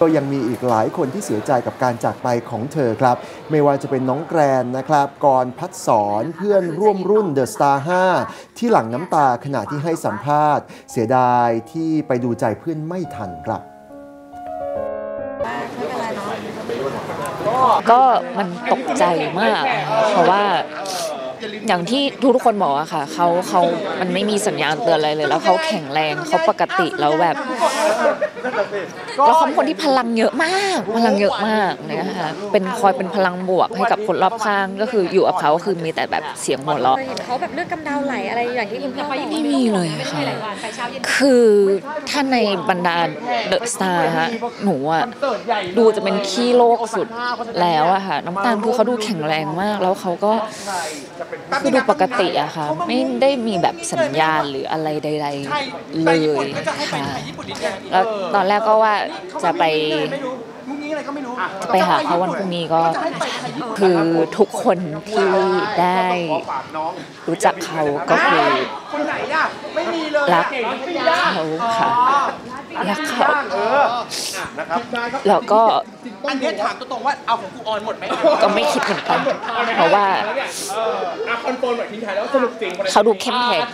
ก็ยังมีอีกหลายคนที่เสียใจกับการจากไปของเธอครับ ไม่ว่าจะเป็นน้องแกรนนะครับกรพัดสอนเพื่อนร่วมรุ่นเดอะสตาร์5ที่หลั่งน้ำตาขณะที่ให้สัมภาษณ์ เสียดายที่ไปดูใจเพื่อนไม่ทันครับก็มันตกใจมาก เพราะว่า อย่างที่ทุกๆคนบอกอะค่ะเขาเขามันไม่มีสัญญาณเตือนอะไรเลย แล้วเขาแข็งแรงเขาปกติแล้วแบบแล้วเขาเป็นคนที่พลังเยอะมาก พลังเยอะมากนะคะเป็นคอยเป็นพลังบวกให้กับคนรอบข้างก็คืออยู่กับเขาก็คือมีแต่แบบเสียงหัวเราะเคยเห็นเขาแบบเลือดกำเดาไหลอะไรอย่างที่คุณพ่อบอกไม่มีเลยค่ะคือถ้าในบรรดาเดอะสตาร์ฮะหนูอะดูจะเป็นขี้โลกสุดแล้วอะค่ะน้ำตาลคือเขาดูแข็งแรงมาก แล้วเขาก็คือดูปกติอะค่ะ ไม่ได้มีแบบสัญญาณหรืออะไรใด ๆ เลยค่ะแล้วตอนแรกก็ว่าจะไปไปหาเขาวันพรุ่งนี้ก็คือทุกคนที่ได้รู้จักเขาก็คือรักเขาค่ะ รักเขาแล้วก็อันเนี้ยถามตรงๆว่าเอาของครูออนหมดไหมก็ไม่คิดเหมือนกันเพราะว่าอะ confirm หน่อยทิ้งท้ายแล้วสนุกจริงเขาดูเข้มแข็ง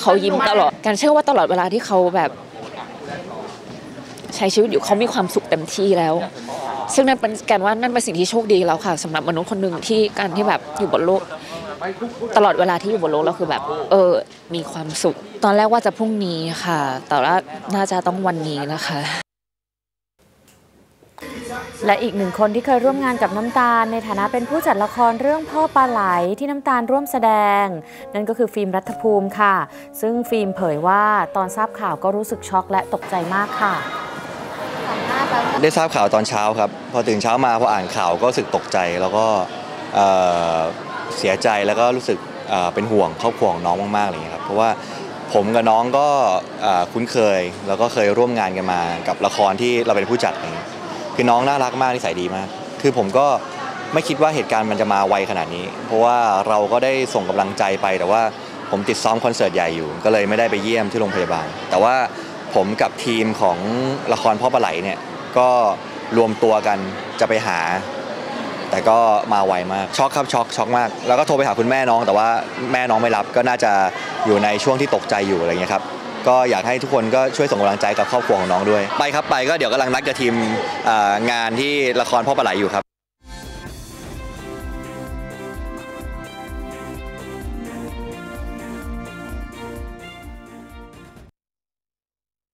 เขายิ้มตลอดการเชื่อว่าตลอดเวลาที่เขาแบบ ใช้ชีวิตอยู่เขามีความสุขเต็มที่แล้ว ซึ่งนั่นเป็นการว่านั่นเป็นสิ่งที่โชคดีแล้วค่ะสำหรับมนุษย์คนหนึ่งที่การที่แบบอยู่บนโลก ตลอดเวลาที่อยู่บนโลกแล้วคือแบบ เออมีความสุข ตอนแรกว่าจะพรุ่งนี้ค่ะ แต่ว่าน่าจะต้องวันนี้นะคะและอีกหนึ่งคนที่เคยร่วมงานกับน้ำตาล ในฐานะเป็นผู้จัดละครเรื่องพ่อปลาไหลที่น้ำตาลร่วมแสดง นั่นก็คือฟิล์มรัฐภูมิค่ะ ซึ่งฟิล์มเผยว่าตอนทราบข่าวก็รู้สึกช็อกและตกใจมากค่ะ ได้ทราบข่าวตอนเช้าครับ พอตื่นเช้ามาพออ่านข่าวก็รู้สึกตกใจแล้วก็เสียใจแล้วก็รู้สึกเป็นห่วงครอบครัวของน้องมากๆอะไรอย่างเงี้ยครับเพราะว่าผมกับน้องก็คุ้นเคย แล้วก็เคยร่วมงานกันมากับละครที่เราเป็นผู้จัดอะไรเงี้ยคือน้องน่ารักมากนิสัยดีมาก คือผมก็ไม่คิดว่าเหตุการณ์มันจะมาไวขนาดนี้ เพราะว่าเราก็ได้ส่งกำลังใจไปแต่ว่าผมติดซ้อมคอนเสิร์ตใหญ่อยู่ ก็เลยไม่ได้ไปเยี่ยมที่โรงพยาบาล แต่ว่าผมกับทีมของละครพ่อปลาไหลเนี่ย ก็รวมตัวกันจะไปหา แต่ก็มาไวมากช็อกครับช็อกช็อกมาก แล้วก็โทรไปหาคุณแม่น้อง แต่ว่าแม่น้องไม่รับก็น่าจะอยู่ในช่วงที่ตกใจอยู่อะไรเงี้ยครับก็อยากให้ทุกคนก็ช่วยส่งกำลังใจกับครอบครัวของน้องด้วย ไปครับไปก็เดี๋ยวกำลังนัดกับทีมเอ่องานที่ละครพ่อปลาไหลอยู่ครับ